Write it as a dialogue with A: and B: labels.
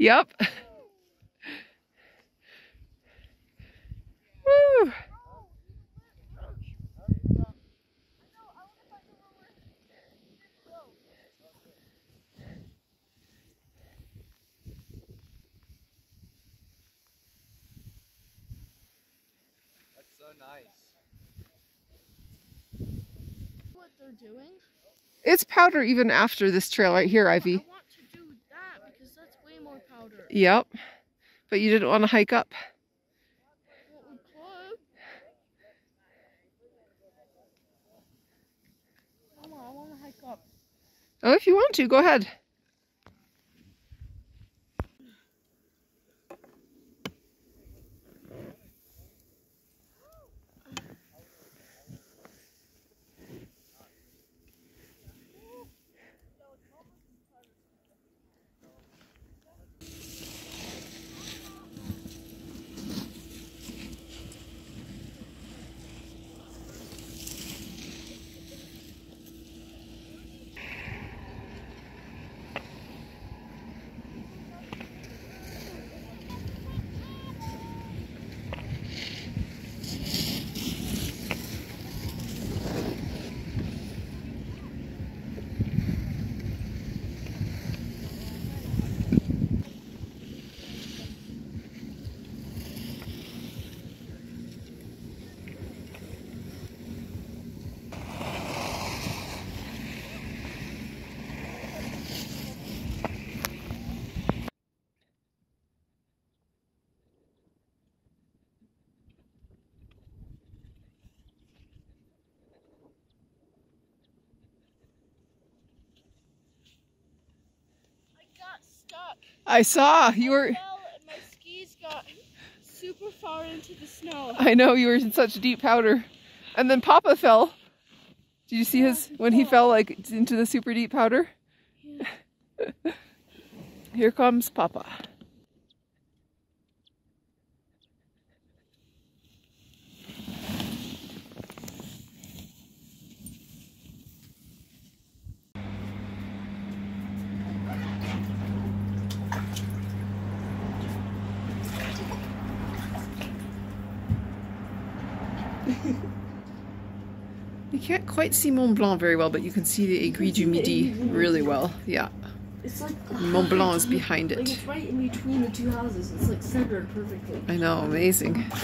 A: Yep. Woo.
B: That's so nice.
C: What they're doing?
A: It's powder even after this trail right here,
C: I
A: Ivy.
C: want to do that because that's way more powder.
A: Yep. But you didn't want to hike up.
C: What we could. Mama, I want to hike up.
A: Oh, if you want to, go ahead.
C: Stuck.
A: I saw you
C: I
A: were.
C: my skis got super far into the snow.
A: I know you were in such deep powder, and then Papa fell. Did you see his when he fell like into the super deep powder? Here comes Papa. You can't quite see Mont Blanc very well, but you can see the Aiguille du Midi really well. Yeah.
D: It's like
A: Mont Blanc is behind
D: Like
A: it.
D: it's right in between the two houses. It's like centered perfectly.
A: I know, amazing.